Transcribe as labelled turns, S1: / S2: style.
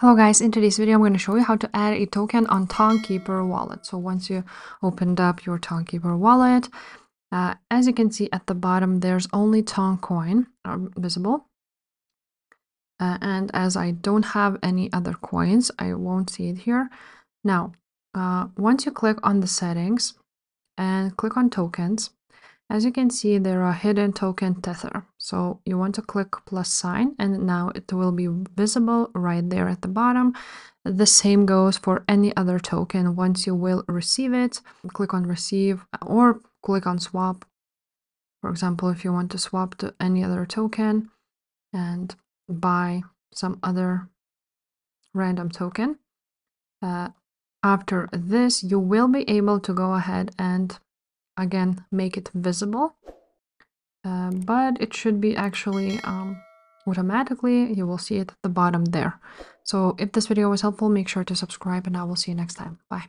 S1: Hello guys, in today's video I'm going to show you how to add a token on Tonkeeper wallet. So once you opened up your Tonkeeper wallet, uh, as you can see at the bottom there's only Toncoin uh, visible. Uh, and as I don't have any other coins, I won't see it here. Now, uh, once you click on the settings and click on tokens, as you can see, there are hidden token tether. So you want to click plus sign and now it will be visible right there at the bottom. The same goes for any other token. Once you will receive it, click on receive or click on swap. For example, if you want to swap to any other token and buy some other random token, uh, after this, you will be able to go ahead and again make it visible. Uh, but it should be actually um, automatically you will see it at the bottom there. So if this video was helpful make sure to subscribe and i will see you next time. Bye